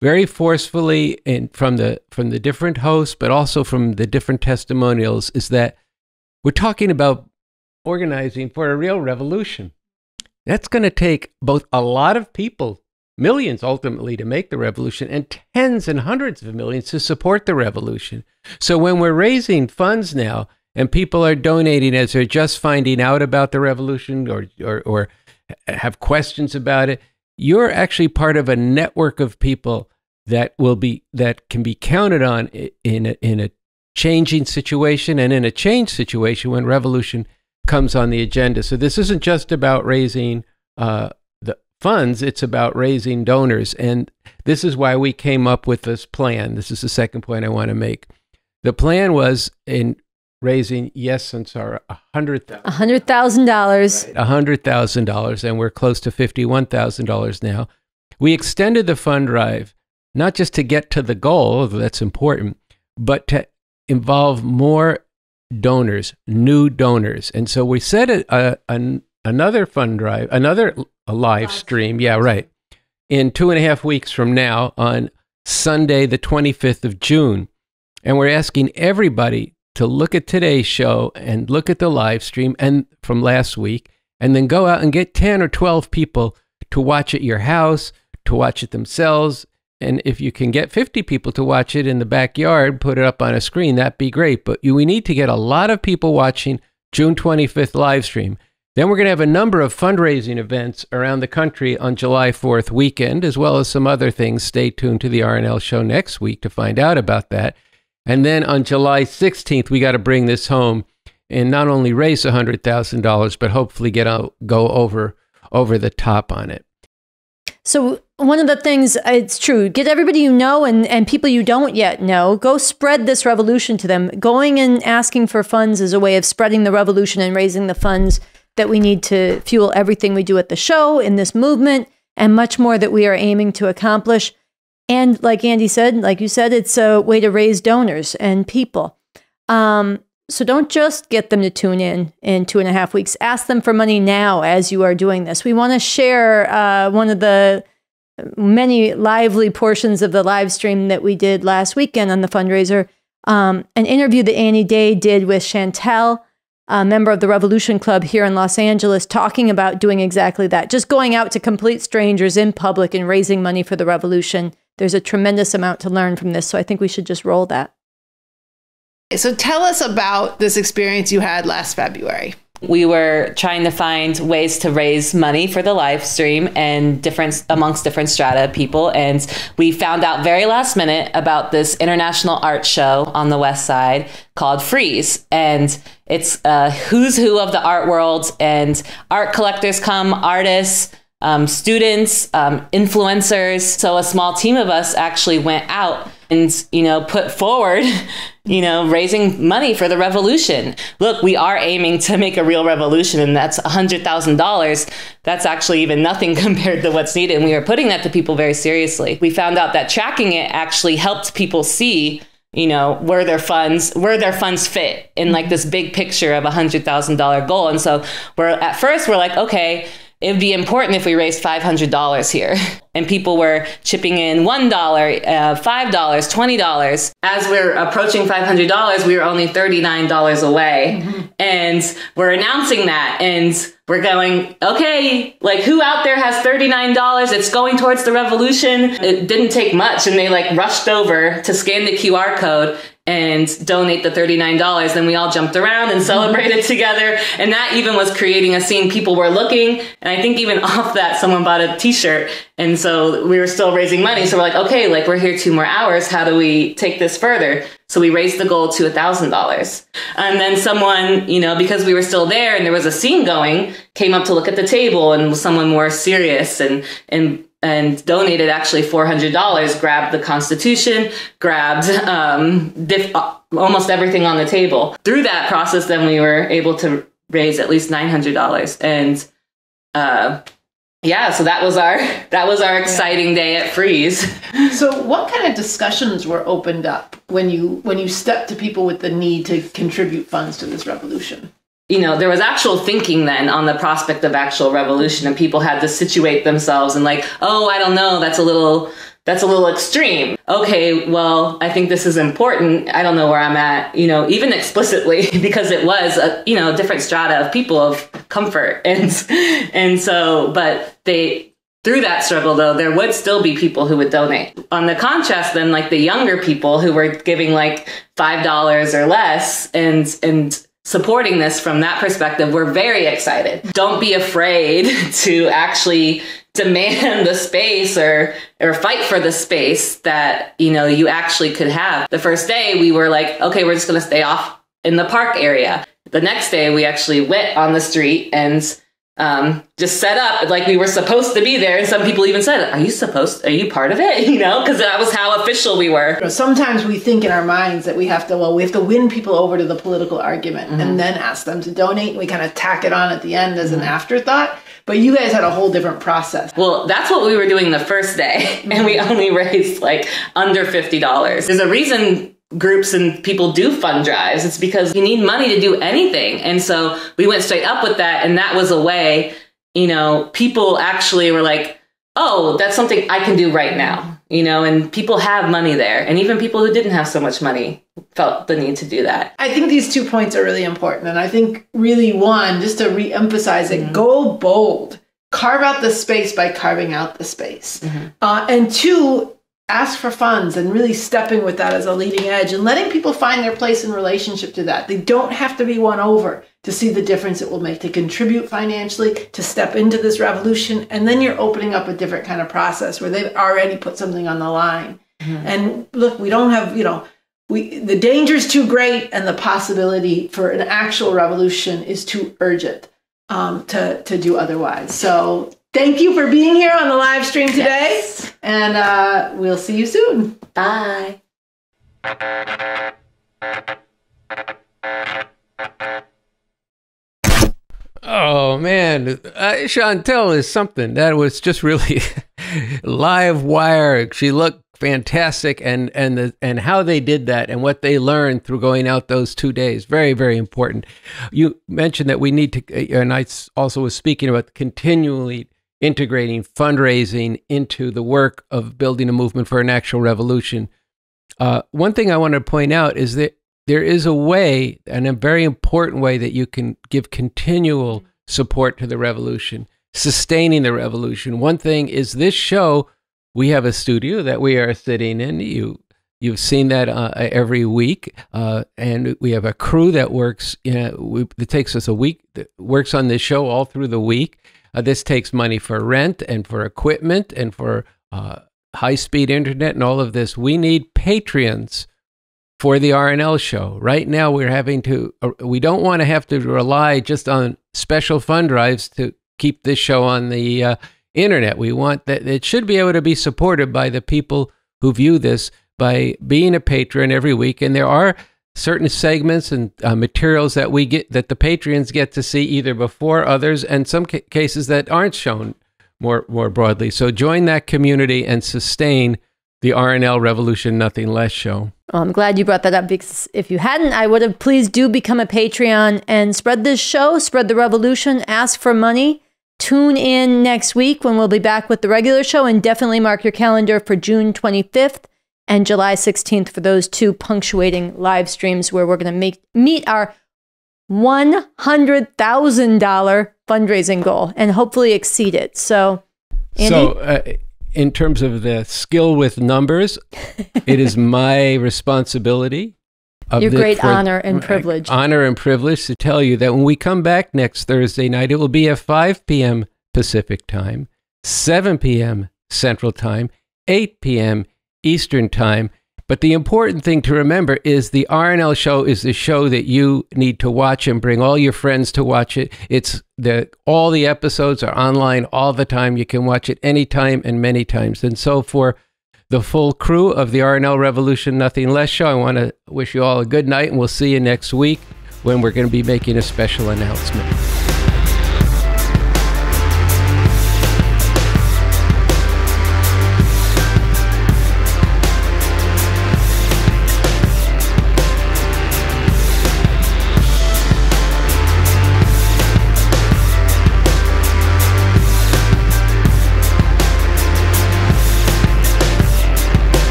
very forcefully and from the from the different hosts, but also from the different testimonials, is that we're talking about organizing for a real revolution. That's going to take both a lot of people millions ultimately to make the revolution and tens and hundreds of millions to support the revolution. So when we're raising funds now and people are donating as they're just finding out about the revolution or, or, or have questions about it, you're actually part of a network of people that will be that can be counted on in a, in a changing situation and in a change situation when revolution comes on the agenda. So this isn't just about raising uh, funds, it's about raising donors. And this is why we came up with this plan. This is the second point I want to make. The plan was in raising, yes, I'm sorry, a hundred a hundred thousand dollars. A hundred thousand dollars, and we're close to fifty-one thousand dollars now. We extended the fund drive not just to get to the goal, that's important, but to involve more donors, new donors. And so we set a, a, a another fund drive, another a live stream. Yeah, right. In two and a half weeks from now on Sunday, the 25th of June. And we're asking everybody to look at today's show and look at the live stream and from last week, and then go out and get 10 or 12 people to watch at your house, to watch it themselves. And if you can get 50 people to watch it in the backyard, put it up on a screen, that'd be great. But you, we need to get a lot of people watching June 25th live stream. Then we're going to have a number of fundraising events around the country on July 4th weekend, as well as some other things. Stay tuned to the RNL show next week to find out about that. And then on July 16th, we got to bring this home and not only raise $100,000, but hopefully get out, go over over the top on it. So one of the things it's true, get everybody you know and, and people you don't yet know, go spread this revolution to them. Going and asking for funds is a way of spreading the revolution and raising the funds that we need to fuel everything we do at the show in this movement and much more that we are aiming to accomplish. And like Andy said, like you said, it's a way to raise donors and people. Um, so don't just get them to tune in in two and a half weeks. Ask them for money now as you are doing this. We want to share uh, one of the many lively portions of the live stream that we did last weekend on the fundraiser. Um, an interview that Annie Day did with Chantelle, a member of the Revolution Club here in Los Angeles, talking about doing exactly that, just going out to complete strangers in public and raising money for the revolution. There's a tremendous amount to learn from this, so I think we should just roll that. So tell us about this experience you had last February. We were trying to find ways to raise money for the live stream and different amongst different strata people. And we found out very last minute about this international art show on the west side called Frieze And it's a who's who of the art world and art collectors come, artists, um, students, um, influencers. So a small team of us actually went out and you know put forward you know raising money for the revolution. Look we are aiming to make a real revolution and that's $100000 that's actually even nothing compared to what's needed and we are putting that to people very seriously. We found out that tracking it actually helped people see you know where their funds where their funds fit in like this big picture of a hundred thousand dollar goal. And so we're at first we're like okay it would be important if we raised $500 here. And people were chipping in $1, uh, $5, $20. As we're approaching $500, we were only $39 away. Mm-hmm. And we're announcing that. And we're going, okay, like who out there has $39? It's going towards the revolution. It didn't take much. And they like rushed over to scan the QR code and donate the $39 then we all jumped around and celebrated together. And that even was creating a scene. People were looking. And i think even off that someone bought a t-shirt. And so we were still raising money. So we're like okay like we're here two more hours. How do we take this further? So we raised the goal to $1000 and then someone you know because we were still there and there was a scene going came up to look at the table and was someone more serious and and and donated actually $400 grabbed the constitution grabbed um, diff- uh, almost everything on the table. Through that process then we were able to raise at least $900 and uh, yeah so that was our that was our exciting day at Frieze. So what kind of discussions were opened up when you when you stepped to people with the need to contribute funds to this revolution you know, there was actual thinking then on the prospect of actual revolution, and people had to situate themselves and like, oh, I don't know, that's a little that's a little extreme. Okay, well, I think this is important. I don't know where I'm at, you know, even explicitly because it was a, you know, different strata of people of comfort. And and so but they through that struggle though, there would still be people who would donate. On the contrast then like the younger people who were giving like $5 or less and and supporting this from that perspective, we're very excited. Don't be afraid to actually demand the space or or fight for the space that you know you actually could have. The first day we were like, okay, we're just going to stay off in the park area. The next day we actually went on the street and um, just set up like we were supposed to be there. And some people even said, Are you supposed, are you part of it? You know, because that was how official we were. Sometimes we think in our minds that we have to, well, we have to win people over to the political argument mm-hmm. and then ask them to donate. And we kind of tack it on at the end as mm-hmm. an afterthought. But you guys had a whole different process. Well, that's what we were doing the first day. And we mm-hmm. only raised like under $50. There's a reason groups and people do fund drives. It's because you need money to do anything. And so we went straight up with that. And that was a way, you know, people actually were like, oh, that's something I can do right now, you know, and people have money there. And even people who didn't have so much money felt the need to do that. I think these two points are really important. And I think really one, just to re emphasize it, mm-hmm. go bold. Carve out the space by carving out the space. Mm-hmm. Uh, and two, ask for funds and really stepping with that as a leading edge and letting people find their place in relationship to that. They don't have to be won over to see the difference it will make to contribute financially, to step into this revolution. And then you're opening up a different kind of process where they've already put something on the line. Mm-hmm. And look, we don't have, you know, we the danger is too great and the possibility for an actual revolution is too urgent um, to, to do otherwise. So thank you for being here on the live stream today. Yes. And uh, we'll see you soon. Bye. Oh man, uh, Chantelle is something that was just really live wire. She looked fantastic, and and the and how they did that and what they learned through going out those two days, very very important. You mentioned that we need to, and I also was speaking about continually integrating fundraising into the work of building a movement for an actual revolution. Uh, one thing I want to point out is that there is a way, and a very important way, that you can give continual support to the revolution, sustaining the revolution. One thing is this show. We have a studio that we are sitting in. You You've seen that uh, every week, uh, and we have a crew that works. You know, we, it takes us a week that works on this show all through the week. Uh, this takes money for rent and for equipment and for uh, high speed internet and all of this. We need Patreons for the RNL show. Right now, we're having to, uh, we don't want to have to rely just on special fund drives to keep this show on the uh, internet. We want that it should be able to be supported by the people who view this by being a patron every week. And there are certain segments and uh, materials that we get that the patrons get to see either before others and some ca- cases that aren't shown more more broadly. So join that community and sustain the RNL Revolution Nothing Less show. Well, I'm glad you brought that up because if you hadn't, I would have. Please do become a Patreon and spread this show, spread the revolution, ask for money. Tune in next week when we'll be back with the regular show and definitely mark your calendar for June 25th and July 16th for those two punctuating live streams where we're going to make meet our $100,000 fundraising goal and hopefully exceed it. So, Andy? so uh, in terms of the skill with numbers, it is my responsibility. Your the, great honor and privilege. Honor and privilege to tell you that when we come back next Thursday night, it will be at 5 p.m. Pacific time, 7 p.m. Central time, 8 p.m. Eastern time. But the important thing to remember is the RNL show is the show that you need to watch and bring all your friends to watch it. It's the all the episodes are online all the time. You can watch it anytime and many times. And so for the full crew of the RNL Revolution Nothing Less show, I want to wish you all a good night and we'll see you next week when we're going to be making a special announcement.